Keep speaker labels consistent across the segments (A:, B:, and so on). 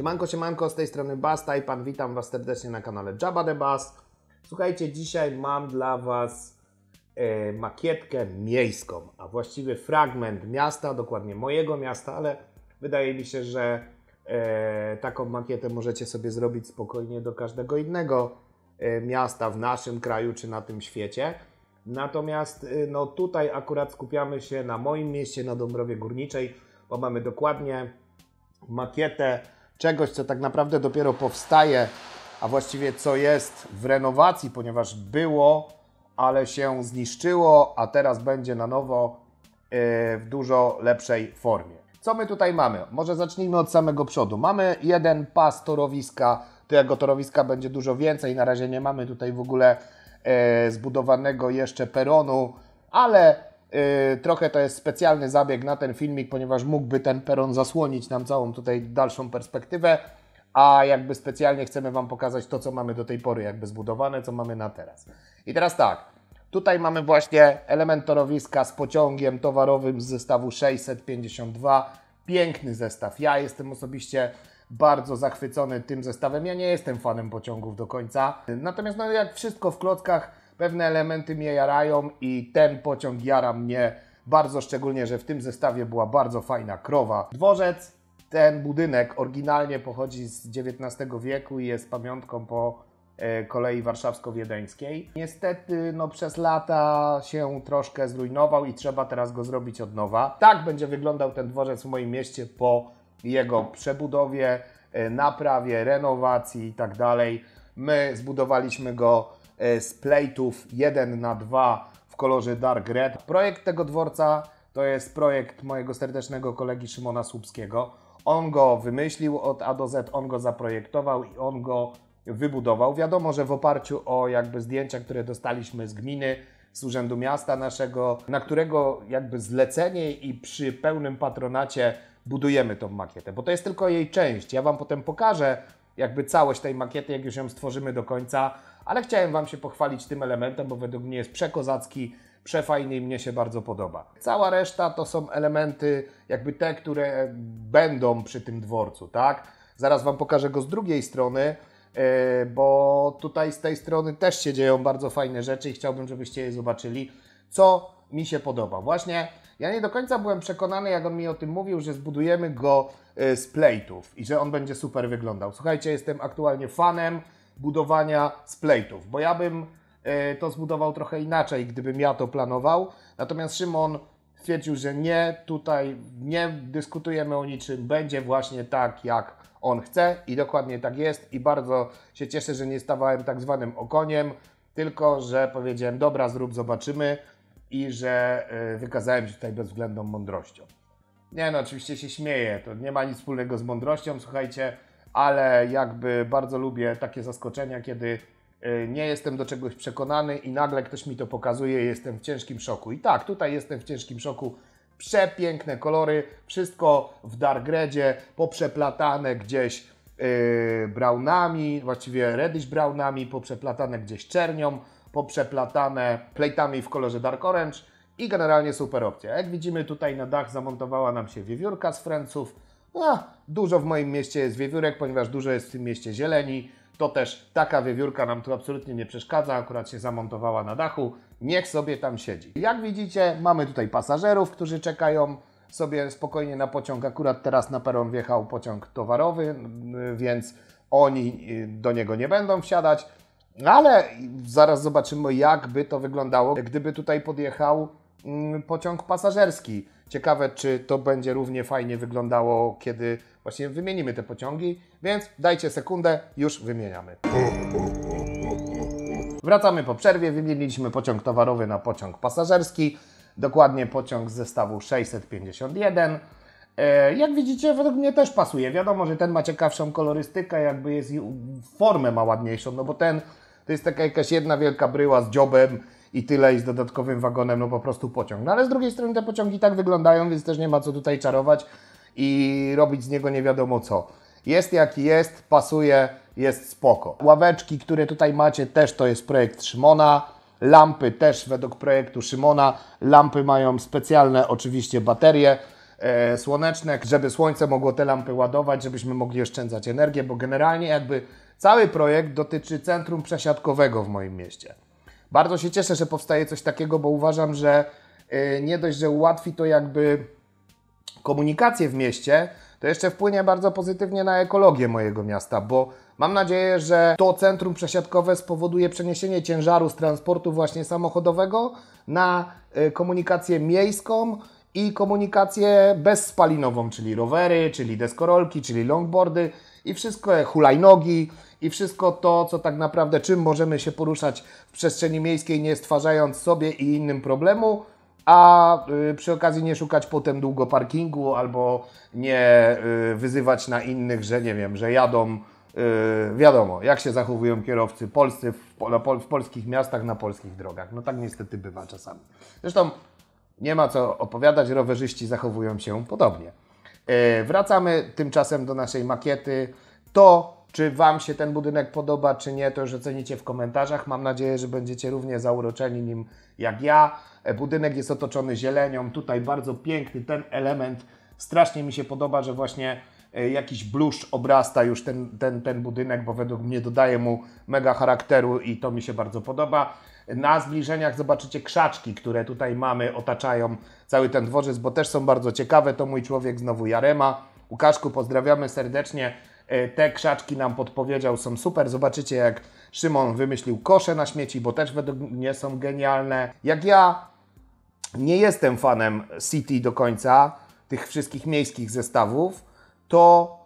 A: Siemanko, siemanko, z tej strony Bastaj, pan witam Was serdecznie na kanale Jabba the Bass. Słuchajcie, dzisiaj mam dla Was e, makietkę miejską, a właściwie fragment miasta, dokładnie mojego miasta, ale wydaje mi się, że e, taką makietę możecie sobie zrobić spokojnie do każdego innego e, miasta w naszym kraju czy na tym świecie. Natomiast e, no, tutaj akurat skupiamy się na moim mieście, na Dąbrowie Górniczej, bo mamy dokładnie makietę czegoś, co tak naprawdę dopiero powstaje, a właściwie co jest w renowacji, ponieważ było, ale się zniszczyło, a teraz będzie na nowo yy, w dużo lepszej formie. Co my tutaj mamy? Może zacznijmy od samego przodu. Mamy jeden pas torowiska, tego torowiska będzie dużo więcej. Na razie nie mamy tutaj w ogóle e, zbudowanego jeszcze peronu, ale e, trochę to jest specjalny zabieg na ten filmik, ponieważ mógłby ten peron zasłonić nam całą tutaj dalszą perspektywę, a jakby specjalnie chcemy Wam pokazać to, co mamy do tej pory jakby zbudowane, co mamy na teraz. I teraz tak, tutaj mamy właśnie element torowiska z pociągiem towarowym z zestawu 652. Piękny zestaw. Ja jestem osobiście bardzo zachwycony tym zestawem. Ja nie jestem fanem pociągów do końca. Natomiast no, jak wszystko w klockach, pewne elementy mnie jarają i ten pociąg jara mnie bardzo szczególnie, że w tym zestawie była bardzo fajna krowa. Dworzec, ten budynek oryginalnie pochodzi z XIX wieku i jest pamiątką po e, kolei warszawsko-wiedeńskiej. Niestety no, przez lata się troszkę zrujnował i trzeba teraz go zrobić od nowa. Tak będzie wyglądał ten dworzec w moim mieście po jego przebudowie, e, naprawie, renowacji i tak dalej. My zbudowaliśmy go z plate'ów 1 na 2 w kolorze dark red. Projekt tego dworca to jest projekt mojego serdecznego kolegi Szymona Słupskiego. On go wymyślił od A do Z, on go zaprojektował i on go wybudował. Wiadomo, że w oparciu o jakby zdjęcia, które dostaliśmy z gminy, z Urzędu Miasta naszego, na którego jakby zlecenie i przy pełnym patronacie budujemy tą makietę, bo to jest tylko jej część. Ja Wam potem pokażę jakby całość tej makiety, jak już ją stworzymy do końca, ale chciałem Wam się pochwalić tym elementem, bo według mnie jest przekozacki, przefajny i mnie się bardzo podoba. Cała reszta to są elementy jakby te, które będą przy tym dworcu, tak? Zaraz Wam pokażę go z drugiej strony, yy, bo tutaj z tej strony też się dzieją bardzo fajne rzeczy i chciałbym, żebyście je zobaczyli, co mi się podoba. Właśnie ja nie do końca byłem przekonany, jak on mi o tym mówił, że zbudujemy go yy, z plate'ów i że on będzie super wyglądał. Słuchajcie, jestem aktualnie fanem budowania z plate'ów, bo ja bym yy, to zbudował trochę inaczej, gdybym ja to planował. Natomiast Szymon stwierdził, że nie, tutaj nie dyskutujemy o niczym, będzie właśnie tak, jak on chce i dokładnie tak jest i bardzo się cieszę, że nie stawałem tak zwanym okoniem, tylko że powiedziałem, dobra, zrób, zobaczymy i że y, wykazałem się tutaj bezwzględną mądrością. Nie no, oczywiście się śmieję, to nie ma nic wspólnego z mądrością, słuchajcie, ale jakby bardzo lubię takie zaskoczenia, kiedy y, nie jestem do czegoś przekonany i nagle ktoś mi to pokazuje jestem w ciężkim szoku. I tak, tutaj jestem w ciężkim szoku. Przepiękne kolory, wszystko w dark redzie, poprzeplatane gdzieś yy, brownami, właściwie reddish brownami, poprzeplatane gdzieś czernią, poprzeplatane plejtami w kolorze dark orange i generalnie super opcja. Jak widzimy tutaj na dach zamontowała nam się wiewiórka z Franców. No, dużo w moim mieście jest wiewiórek, ponieważ dużo jest w tym mieście zieleni. To też taka wiewiórka nam tu absolutnie nie przeszkadza, akurat się zamontowała na dachu. Niech sobie tam siedzi. Jak widzicie, mamy tutaj pasażerów, którzy czekają sobie spokojnie na pociąg. Akurat teraz na peron wjechał pociąg towarowy, więc oni do niego nie będą wsiadać. Ale zaraz zobaczymy, jak by to wyglądało, gdyby tutaj podjechał mm, pociąg pasażerski. Ciekawe, czy to będzie równie fajnie wyglądało, kiedy właśnie wymienimy te pociągi, więc dajcie sekundę, już wymieniamy. Wracamy po przerwie, wymieniliśmy pociąg towarowy na pociąg pasażerski, dokładnie pociąg z zestawu 651. E, Jak widzicie, według mnie też pasuje. Wiadomo, że ten ma ciekawszą kolorystykę, jakby jest formę ma ładniejszą, no bo ten to jest taka jakaś jedna wielka bryła z dziobem i tyle i z dodatkowym wagonem, no po prostu pociąg. No ale z drugiej strony te pociągi tak wyglądają, więc też nie ma co tutaj czarować i robić z niego nie wiadomo co. Jest jaki jest, pasuje, jest spoko. Ławeczki, które tutaj macie, też to jest projekt Szymona. Lampy też według projektu Szymona. Lampy mają specjalne oczywiście baterie słoneczne, żeby słońce mogło te lampy ładować, żebyśmy mogli oszczędzać energię, bo generalnie jakby cały projekt dotyczy centrum przesiadkowego w moim mieście. Bardzo się cieszę, że powstaje coś takiego, bo uważam, że e, nie dość, że ułatwi to jakby komunikację w mieście, to jeszcze wpłynie bardzo pozytywnie na ekologię mojego miasta, bo mam nadzieję, że to centrum przesiadkowe spowoduje przeniesienie ciężaru z transportu właśnie samochodowego na y, komunikację miejską i komunikację bezspalinową, czyli rowery, czyli deskorolki, czyli longboardy i wszystko, hulajnogi i wszystko to, co tak naprawdę, czym możemy się poruszać w przestrzeni miejskiej, nie stwarzając sobie i innym problemu, a y, przy okazji nie szukać potem długo parkingu albo nie y, wyzywać na innych, że nie wiem, że jadą. Y, wiadomo, jak się zachowują kierowcy polscy w, w polskich miastach na polskich drogach. No tak niestety bywa czasami. Zresztą nie ma co opowiadać, rowerzyści zachowują się podobnie. Wracamy tymczasem do naszej makiety. To, czy Wam się ten budynek podoba, czy nie, to już ocenicie w komentarzach. Mam nadzieję, że będziecie równie zauroczeni nim jak ja. E, budynek jest otoczony zielenią. Tutaj bardzo piękny ten element. Strasznie mi się podoba, że właśnie e, jakiś bluszcz obrasta już ten, ten, ten budynek, bo według mnie dodaje mu mega charakteru i to mi się bardzo podoba. Na zbliżeniach zobaczycie krzaczki, które tutaj mamy, otaczają cały ten dworzec, bo też są bardzo ciekawe. To mój człowiek znowu Jarema. Łukaszku, pozdrawiamy serdecznie. E, te krzaczki nam podpowiedział, są super. Zobaczycie, jak Szymon wymyślił kosze na śmieci, bo też według mnie są genialne. Jak ja nie jestem fanem City do końca, tych wszystkich miejskich zestawów, to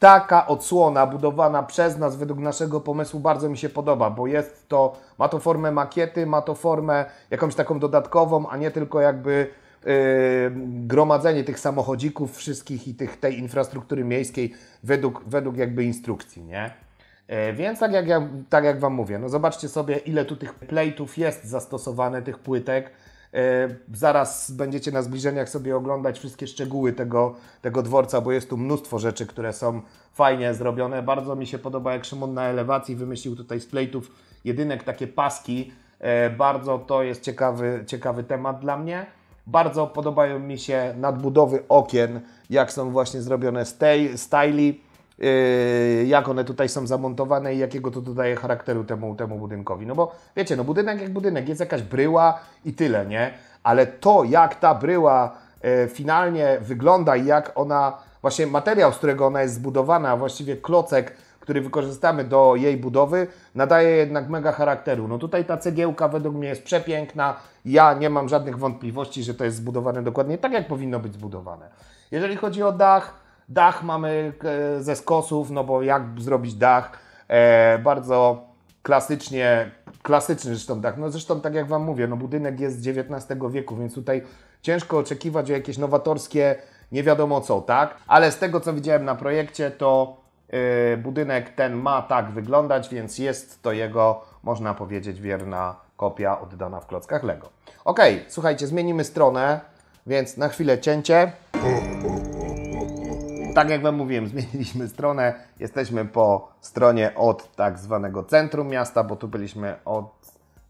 A: taka odsłona budowana przez nas według naszego pomysłu bardzo mi się podoba, bo jest to, ma to formę makiety, ma to formę jakąś taką dodatkową, a nie tylko jakby yy, gromadzenie tych samochodzików wszystkich i tych, tej infrastruktury miejskiej według, według jakby instrukcji, nie? Yy, więc tak jak, ja, tak jak Wam mówię, no zobaczcie sobie ile tu tych plate'ów jest zastosowane, tych płytek, E, zaraz będziecie na zbliżeniach sobie oglądać wszystkie szczegóły tego, tego dworca, bo jest tu mnóstwo rzeczy, które są fajnie zrobione. Bardzo mi się podoba, jak Szymon na elewacji wymyślił tutaj z plate'ów jedynek takie paski. E, bardzo to jest ciekawy, ciekawy temat dla mnie. Bardzo podobają mi się nadbudowy okien, jak są właśnie zrobione z tej styli. Yy, jak one tutaj są zamontowane i jakiego to dodaje charakteru temu, temu budynkowi. No bo wiecie, no budynek jak budynek, jest jakaś bryła i tyle, nie? Ale to, jak ta bryła yy, finalnie wygląda i jak ona, właśnie materiał, z którego ona jest zbudowana, właściwie klocek, który wykorzystamy do jej budowy, nadaje jednak mega charakteru. No tutaj ta cegiełka według mnie jest przepiękna. Ja nie mam żadnych wątpliwości, że to jest zbudowane dokładnie tak, jak powinno być zbudowane. Jeżeli chodzi o dach, Dach mamy e, ze skosów, no bo jak zrobić dach? E, bardzo klasycznie, klasyczny zresztą dach. No zresztą tak jak Wam mówię, no budynek jest z XIX wieku, więc tutaj ciężko oczekiwać o jakieś nowatorskie nie wiadomo co, tak? Ale z tego co widziałem na projekcie, to yy, budynek ten ma tak wyglądać, więc jest to jego, można powiedzieć, wierna kopia oddana w klockach Lego. Ok, słuchajcie, zmienimy stronę, więc na chwilę cięcie tak jak Wam mówiłem, zmieniliśmy stronę. Jesteśmy po stronie od tak zwanego centrum miasta, bo tu byliśmy od.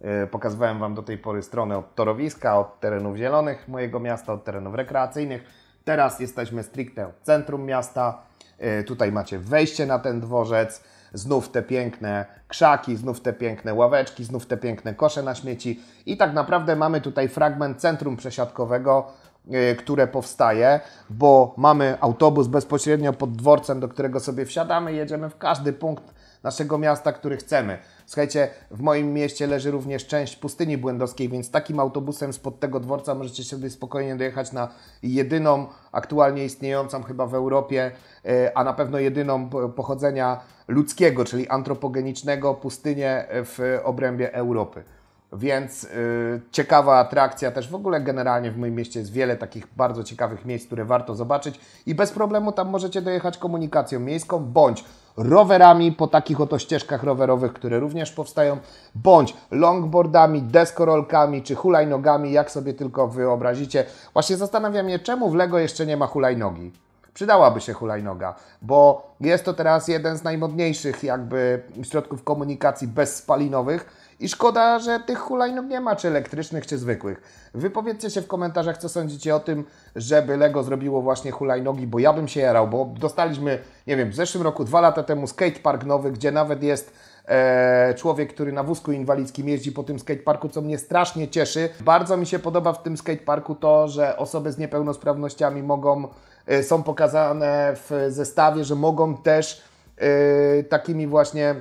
A: Yy, pokazywałem Wam do tej pory stronę od torowiska, od terenów zielonych mojego miasta, od terenów rekreacyjnych. Teraz jesteśmy stricte w centrum miasta. Yy, tutaj macie wejście na ten dworzec. Znów te piękne krzaki, znów te piękne ławeczki, znów te piękne kosze na śmieci. I tak naprawdę mamy tutaj fragment centrum przesiadkowego, E, które powstaje, bo mamy autobus bezpośrednio pod dworcem, do którego sobie wsiadamy, jedziemy w każdy punkt naszego miasta, który chcemy. Słuchajcie, w moim mieście leży również część pustyni błędowskiej, więc takim autobusem spod tego dworca możecie sobie spokojnie dojechać na jedyną aktualnie istniejącą chyba w Europie, e, a na pewno jedyną pochodzenia ludzkiego, czyli antropogenicznego pustynię w obrębie Europy. Więc yy, ciekawa atrakcja też w ogóle generalnie w moim mieście jest wiele takich bardzo ciekawych miejsc, które warto zobaczyć i bez problemu tam możecie dojechać komunikacją miejską bądź rowerami po takich oto ścieżkach rowerowych, które również powstają, bądź longboardami, deskorolkami czy hulajnogami, jak sobie tylko wyobrazicie. Właśnie zastanawiam się, czemu w Lego jeszcze nie ma hulajnogi. przydałaby się hulajnoga, bo jest to teraz jeden z najmodniejszych jakby środków komunikacji bezspalinowych i szkoda, że tych hulajnóg nie ma, czy elektrycznych, czy zwykłych. Wypowiedzcie się w komentarzach, co sądzicie o tym, żeby Lego zrobiło właśnie hulajnogi, bo ja bym się jarał, bo dostaliśmy, nie wiem, w zeszłym roku, dwa lata temu skatepark nowy, gdzie nawet jest e, człowiek, który na wózku inwalidzkim jeździ po tym skateparku, co mnie strasznie cieszy. Bardzo mi się podoba w tym skateparku to, że osoby z niepełnosprawnościami mogą, e, są pokazane w zestawie, że mogą też e, takimi właśnie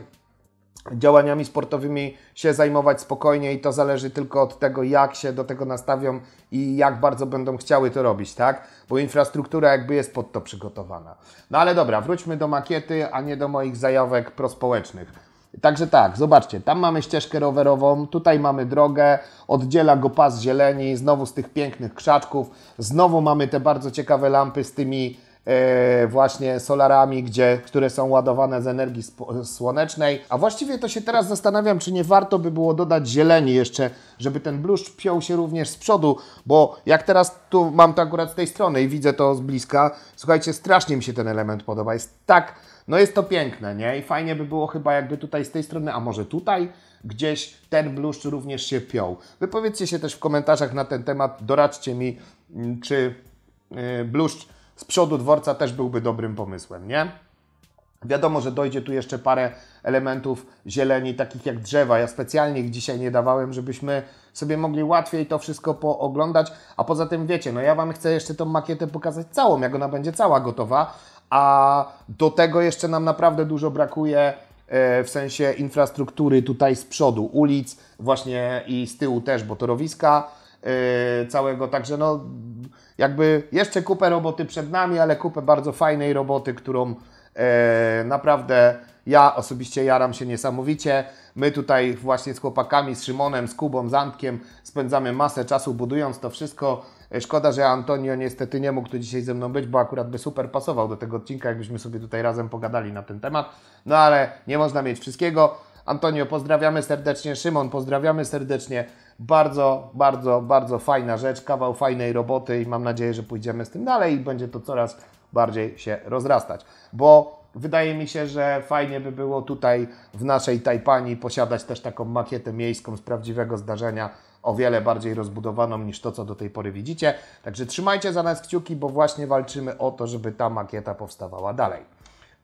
A: działaniami sportowymi się zajmować spokojnie i to zależy tylko od tego, jak się do tego nastawią i jak bardzo będą chciały to robić, tak? Bo infrastruktura jakby jest pod to przygotowana. No ale dobra, wróćmy do makiety, a nie do moich zajawek prospołecznych. Także tak, zobaczcie, tam mamy ścieżkę rowerową, tutaj mamy drogę, oddziela go pas zieleni, znowu z tych pięknych krzaczków, znowu mamy te bardzo ciekawe lampy z tymi właśnie solarami, gdzie, które są ładowane z energii słonecznej. A właściwie to się teraz zastanawiam, czy nie warto by było dodać zieleni jeszcze, żeby ten bluszcz piął się również z przodu, bo jak teraz tu mam to akurat z tej strony i widzę to z bliska, słuchajcie, strasznie mi się ten element podoba. Jest tak, no jest to piękne, nie? I fajnie by było chyba jakby tutaj z tej strony, a może tutaj gdzieś ten bluszcz również się piął. Wypowiedzcie się też w komentarzach na ten temat, doradźcie mi, mm, czy yy, bluszcz z przodu dworca też byłby dobrym pomysłem, nie? Wiadomo, że dojdzie tu jeszcze parę elementów zieleni, takich jak drzewa. Ja specjalnie ich dzisiaj nie dawałem, żebyśmy sobie mogli łatwiej to wszystko pooglądać. A poza tym, wiecie, no ja Wam chcę jeszcze tą makietę pokazać całą, jak ona będzie cała gotowa. A do tego jeszcze nam naprawdę dużo brakuje e, w sensie infrastruktury tutaj z przodu, ulic właśnie i z tyłu też, bo torowiska całego, także no jakby jeszcze kupę roboty przed nami, ale kupę bardzo fajnej roboty, którą e, naprawdę ja osobiście jaram się niesamowicie. My tutaj właśnie z chłopakami, z Szymonem, z Kubą, z Antkiem spędzamy masę czasu budując to wszystko. E, Szkoda, że Antonio niestety nie mógł tu dzisiaj ze mną być, bo akurat by super pasował do tego odcinka, jakbyśmy sobie tutaj razem pogadali na ten temat. No ale nie można mieć wszystkiego. Antonio, pozdrawiamy serdecznie. Szymon, pozdrawiamy serdecznie. Bardzo, bardzo, bardzo fajna rzecz, kawał fajnej roboty i mam nadzieję, że pójdziemy z tym dalej i będzie to coraz bardziej się rozrastać. Bo wydaje mi się, że fajnie by było tutaj w naszej Tajpani posiadać też taką makietę miejską z prawdziwego zdarzenia, o wiele bardziej rozbudowaną niż to, co do tej pory widzicie. Także trzymajcie za nas kciuki, bo właśnie walczymy o to, żeby ta makieta powstawała dalej.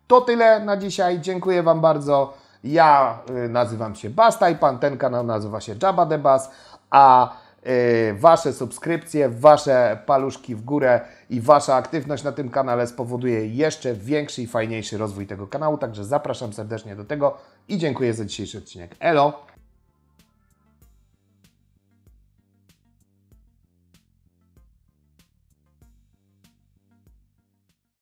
A: To tyle na dzisiaj. Dziękuję Wam bardzo. Ja y, nazywam się Bastajpan, ten kanał nazywa się Jabba the Bass, a y, Wasze subskrypcje, Wasze paluszki w górę i Wasza aktywność na tym kanale spowoduje jeszcze większy i fajniejszy rozwój tego kanału, także zapraszam serdecznie do tego i dziękuję za dzisiejszy odcinek. Elo!